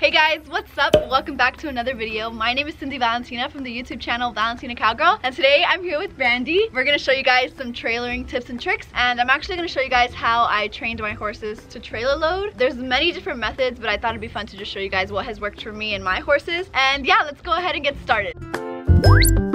Hey guys, what's up? Welcome back to another video. My name is Cindy Valentina from the YouTube channel Valentina Cowgirl and today I'm here with Brandy. We're gonna show you guys some trailering tips and tricks and I'm actually gonna show you guys how I trained my horses to trailer load. There's many different methods but I thought it'd be fun to just show you guys what has worked for me and my horses and yeah, let's go ahead and get started.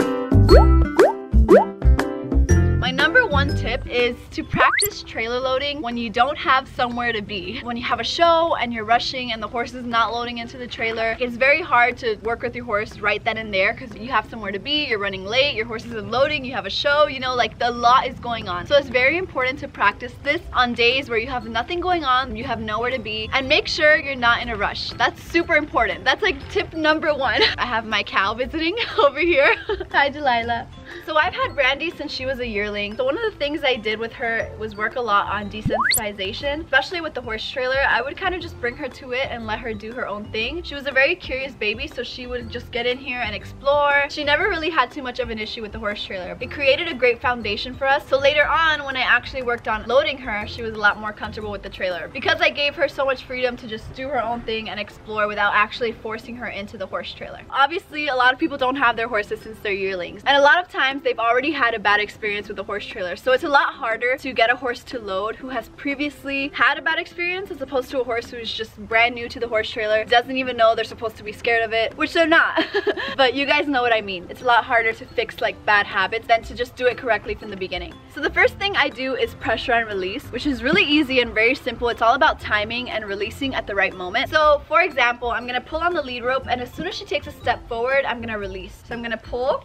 Tip is to practice trailer loading when you don't have somewhere to be. When you have a show and you're rushing and the horse is not loading into the trailer, it's very hard to work with your horse right then and there because you have somewhere to be, you're running late, your horse isn't loading, you have a show, you know, like the lot is going on. So it's very important to practice this on days where you have nothing going on, you have nowhere to be, and make sure you're not in a rush. That's super important. That's like tip number one. I have my cow visiting over here. Hi, Delilah. So I've had Brandy since she was a yearling. So one of the things I did with her was work a lot on desensitization, especially with the horse trailer. I would kind of just bring her to it and let her do her own thing. She was a very curious baby, so she would just get in here and explore. She never really had too much of an issue with the horse trailer. It created a great foundation for us. So later on, when I actually worked on loading her, she was a lot more comfortable with the trailer. Because I gave her so much freedom to just do her own thing and explore without actually forcing her into the horse trailer. Obviously, a lot of people don't have their horses since they're yearlings. And a lot of times they've already had a bad experience with the horse trailer. So it's a lot harder to get a horse to load who has previously had a bad experience as opposed to a horse who's just brand new to the horse trailer, doesn't even know they're supposed to be scared of it, which they're not. but you guys know what I mean. It's a lot harder to fix like bad habits than to just do it correctly from the beginning. So the first thing I do is pressure and release, which is really easy and very simple. It's all about timing and releasing at the right moment. So for example, I'm gonna pull on the lead rope and as soon as she takes a step forward, I'm gonna release. So I'm gonna pull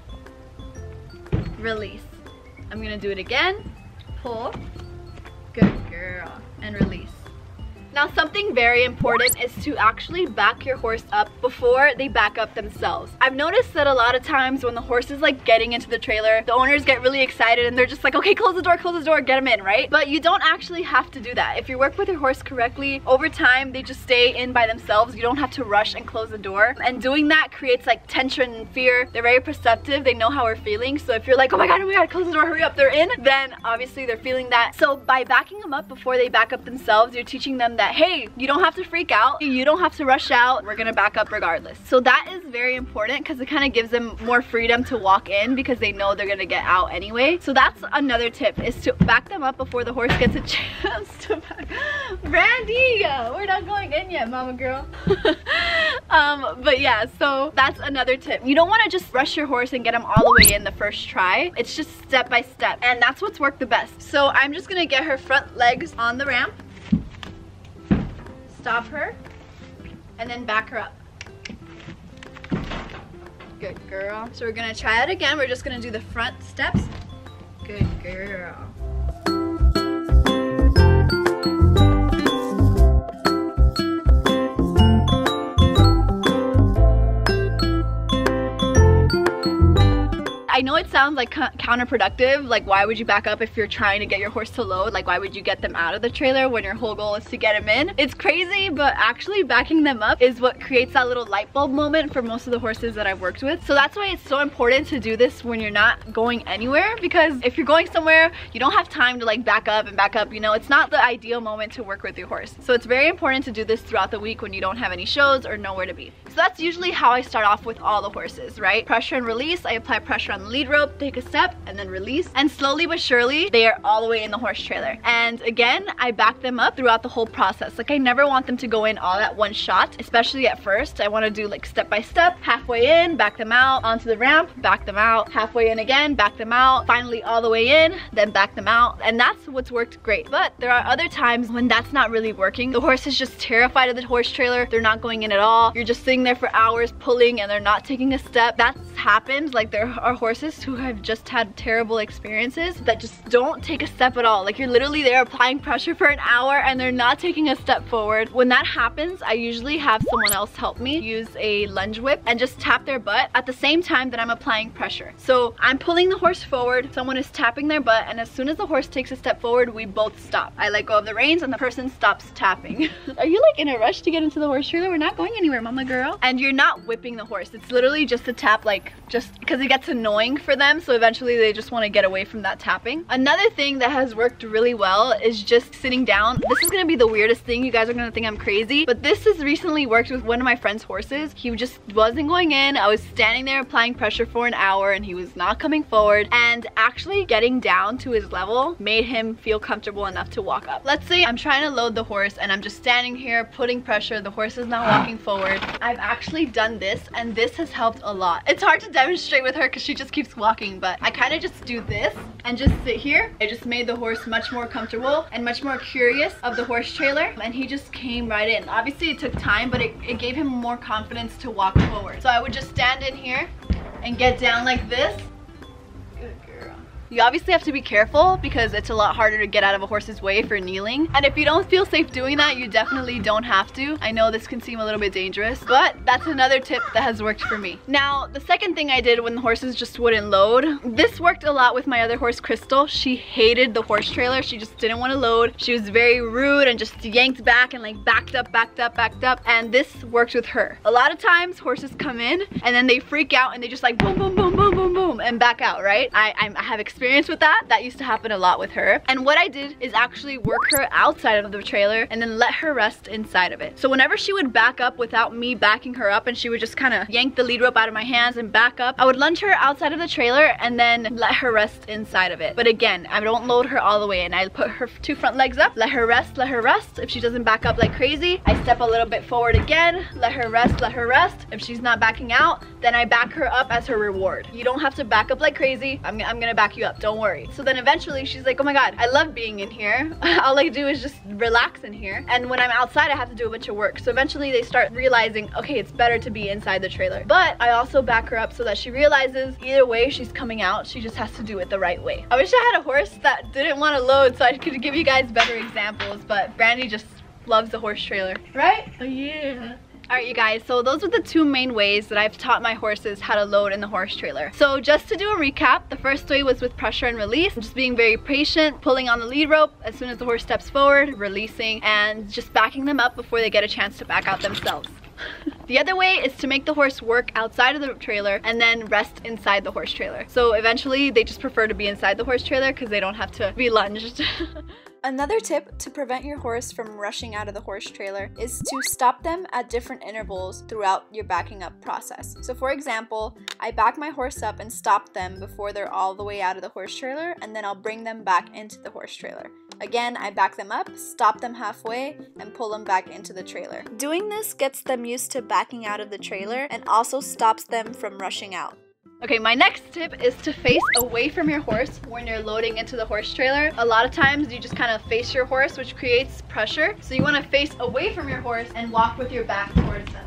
release. I'm gonna do it again, pull, good girl, and release. Now something very important is to actually back your horse up before they back up themselves. I've noticed that a lot of times when the horse is like getting into the trailer, the owners get really excited and they're just like, okay, close the door, close the door, get them in, right? But you don't actually have to do that. If you work with your horse correctly, over time, they just stay in by themselves. You don't have to rush and close the door. And doing that creates like tension and fear. They're very perceptive. They know how we're feeling. So if you're like, oh my God, oh my God, close the door, hurry up, they're in, then obviously they're feeling that. So by backing them up before they back up themselves, you're teaching them that, hey, you don't have to freak out. You don't have to rush out. We're gonna back up regardless. So that is very important because it kind of gives them more freedom to walk in because they know they're gonna get out anyway. So that's another tip is to back them up before the horse gets a chance to back. Brandy, we're not going in yet, mama girl. um, but yeah, so that's another tip. You don't want to just rush your horse and get them all the way in the first try. It's just step by step and that's what's worked the best. So I'm just gonna get her front legs on the ramp stop her, and then back her up. Good girl. So we're gonna try it again. We're just gonna do the front steps. Good girl. It sounds like counterproductive, like why would you back up if you're trying to get your horse to load? Like why would you get them out of the trailer when your whole goal is to get them in? It's crazy, but actually backing them up is what creates that little light bulb moment for most of the horses that I've worked with. So that's why it's so important to do this when you're not going anywhere because if you're going somewhere, you don't have time to like back up and back up, you know, it's not the ideal moment to work with your horse. So it's very important to do this throughout the week when you don't have any shows or nowhere to be. So that's usually how I start off with all the horses, right? Pressure and release, I apply pressure on the lead rope, take a step, and then release. And slowly but surely, they are all the way in the horse trailer. And again, I back them up throughout the whole process. Like I never want them to go in all at one shot, especially at first. I wanna do like step by step, halfway in, back them out, onto the ramp, back them out, halfway in again, back them out, finally all the way in, then back them out. And that's what's worked great. But there are other times when that's not really working. The horse is just terrified of the horse trailer. They're not going in at all. You're just sitting sitting there for hours pulling and they're not taking a step. That's happened. Like there are horses who have just had terrible experiences that just don't take a step at all. Like you're literally there applying pressure for an hour and they're not taking a step forward. When that happens, I usually have someone else help me use a lunge whip and just tap their butt at the same time that I'm applying pressure. So I'm pulling the horse forward, someone is tapping their butt, and as soon as the horse takes a step forward, we both stop. I let go of the reins and the person stops tapping. are you like in a rush to get into the horse trailer? We're not going anywhere, mama girl and you're not whipping the horse. It's literally just a tap like just because it gets annoying for them so eventually they just want to get away from that tapping. Another thing that has worked really well is just sitting down. This is going to be the weirdest thing. You guys are going to think I'm crazy but this has recently worked with one of my friend's horses. He just wasn't going in. I was standing there applying pressure for an hour and he was not coming forward and actually getting down to his level made him feel comfortable enough to walk up. Let's say I'm trying to load the horse and I'm just standing here putting pressure. The horse is not walking forward. I've actually done this and this has helped a lot. It's hard to demonstrate with her because she just keeps walking but I kind of just do this and just sit here. It just made the horse much more comfortable and much more curious of the horse trailer and he just came right in. Obviously it took time but it, it gave him more confidence to walk forward. So I would just stand in here and get down like this you obviously have to be careful because it's a lot harder to get out of a horse's way for kneeling. And if you don't feel safe doing that, you definitely don't have to. I know this can seem a little bit dangerous, but that's another tip that has worked for me. Now, the second thing I did when the horses just wouldn't load, this worked a lot with my other horse, Crystal. She hated the horse trailer. She just didn't want to load. She was very rude and just yanked back and like backed up, backed up, backed up. And this worked with her. A lot of times horses come in and then they freak out and they just like boom, boom, boom, boom, boom, boom, and back out, right? I, I have experience experience with that. That used to happen a lot with her. And what I did is actually work her outside of the trailer and then let her rest inside of it. So whenever she would back up without me backing her up and she would just kind of yank the lead rope out of my hands and back up, I would lunge her outside of the trailer and then let her rest inside of it. But again, I don't load her all the way and I put her two front legs up, let her rest, let her rest. If she doesn't back up like crazy, I step a little bit forward again, let her rest, let her rest. If she's not backing out, then I back her up as her reward. You don't have to back up like crazy. I'm, I'm gonna back you up up, don't worry. So then eventually she's like, oh my God, I love being in here. All I do is just relax in here. And when I'm outside, I have to do a bunch of work. So eventually they start realizing, okay, it's better to be inside the trailer. But I also back her up so that she realizes either way she's coming out, she just has to do it the right way. I wish I had a horse that didn't want to load so I could give you guys better examples, but Brandy just loves the horse trailer, right? Oh yeah. Alright you guys, so those are the two main ways that I've taught my horses how to load in the horse trailer. So just to do a recap, the first way was with pressure and release, just being very patient, pulling on the lead rope as soon as the horse steps forward, releasing, and just backing them up before they get a chance to back out themselves. the other way is to make the horse work outside of the trailer and then rest inside the horse trailer. So eventually they just prefer to be inside the horse trailer because they don't have to be lunged. Another tip to prevent your horse from rushing out of the horse trailer is to stop them at different intervals throughout your backing up process. So for example, I back my horse up and stop them before they're all the way out of the horse trailer and then I'll bring them back into the horse trailer. Again, I back them up, stop them halfway, and pull them back into the trailer. Doing this gets them used to backing out of the trailer and also stops them from rushing out. Okay, my next tip is to face away from your horse when you're loading into the horse trailer. A lot of times you just kind of face your horse, which creates pressure. So you want to face away from your horse and walk with your back towards them.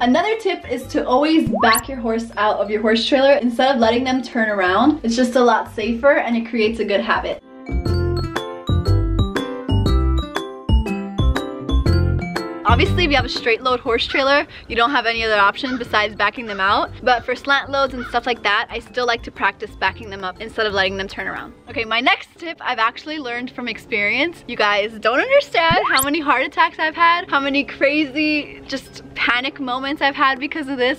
Another tip is to always back your horse out of your horse trailer instead of letting them turn around. It's just a lot safer and it creates a good habit. Obviously, if you have a straight load horse trailer, you don't have any other option besides backing them out. But for slant loads and stuff like that, I still like to practice backing them up instead of letting them turn around. Okay, my next tip I've actually learned from experience. You guys don't understand how many heart attacks I've had, how many crazy just panic moments I've had because of this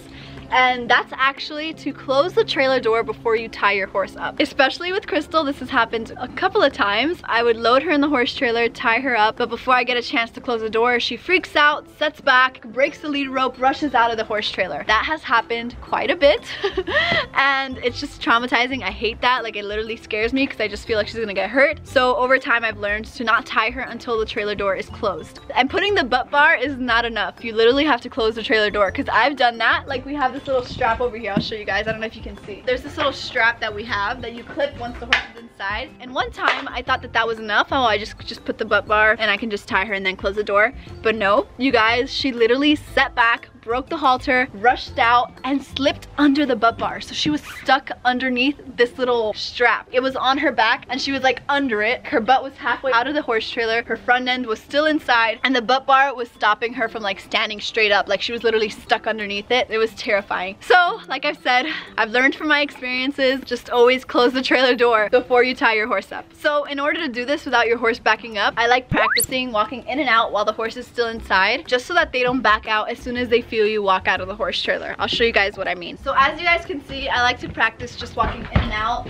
and that's actually to close the trailer door before you tie your horse up. Especially with Crystal, this has happened a couple of times. I would load her in the horse trailer, tie her up, but before I get a chance to close the door, she freaks out, sets back, breaks the lead rope, rushes out of the horse trailer. That has happened quite a bit, and it's just traumatizing. I hate that. Like, it literally scares me because I just feel like she's gonna get hurt. So over time, I've learned to not tie her until the trailer door is closed. And putting the butt bar is not enough. You literally have to close the trailer door because I've done that. Like, we have this little strap over here. I'll show you guys. I don't know if you can see. There's this little strap that we have that you clip once the horse And one time I thought that that was enough. Oh, I just, just put the butt bar and I can just tie her and then close the door. But no, you guys, she literally set back, broke the halter, rushed out, and slipped under the butt bar. So she was stuck underneath this little strap. It was on her back and she was like under it. Her butt was halfway out of the horse trailer. Her front end was still inside and the butt bar was stopping her from like standing straight up. Like she was literally stuck underneath it. It was terrifying. So like I've said, I've learned from my experiences, just always close the trailer door before you tie your horse up. So in order to do this without your horse backing up, I like practicing walking in and out while the horse is still inside, just so that they don't back out as soon as they feel feel you walk out of the horse trailer. I'll show you guys what I mean. So as you guys can see, I like to practice just walking in and out,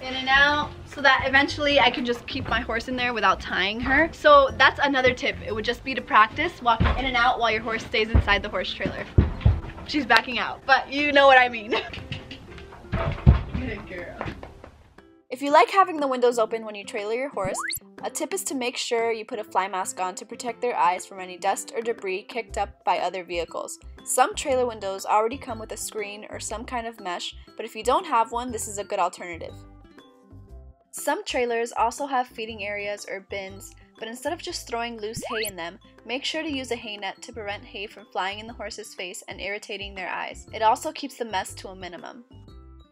in and out, so that eventually I can just keep my horse in there without tying her. So that's another tip. It would just be to practice walking in and out while your horse stays inside the horse trailer. She's backing out, but you know what I mean. Good girl. If you like having the windows open when you trailer your horse, a tip is to make sure you put a fly mask on to protect their eyes from any dust or debris kicked up by other vehicles. Some trailer windows already come with a screen or some kind of mesh, but if you don't have one, this is a good alternative. Some trailers also have feeding areas or bins, but instead of just throwing loose hay in them, make sure to use a hay net to prevent hay from flying in the horse's face and irritating their eyes. It also keeps the mess to a minimum.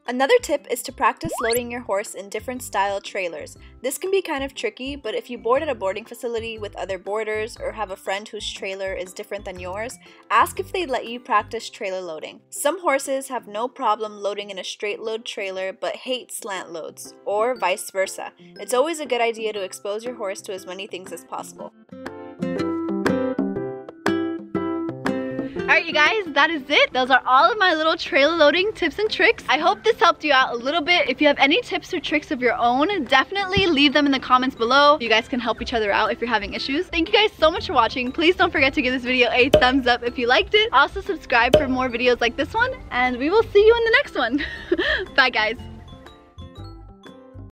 Another tip is to practice loading your horse in different style trailers. This can be kind of tricky, but if you board at a boarding facility with other boarders or have a friend whose trailer is different than yours, ask if they'd let you practice trailer loading. Some horses have no problem loading in a straight load trailer but hate slant loads, or vice versa. It's always a good idea to expose your horse to as many things as possible. Alright you guys, that is it. Those are all of my little trailer loading tips and tricks. I hope this helped you out a little bit. If you have any tips or tricks of your own, definitely leave them in the comments below. You guys can help each other out if you're having issues. Thank you guys so much for watching. Please don't forget to give this video a thumbs up if you liked it. Also subscribe for more videos like this one, and we will see you in the next one. Bye guys.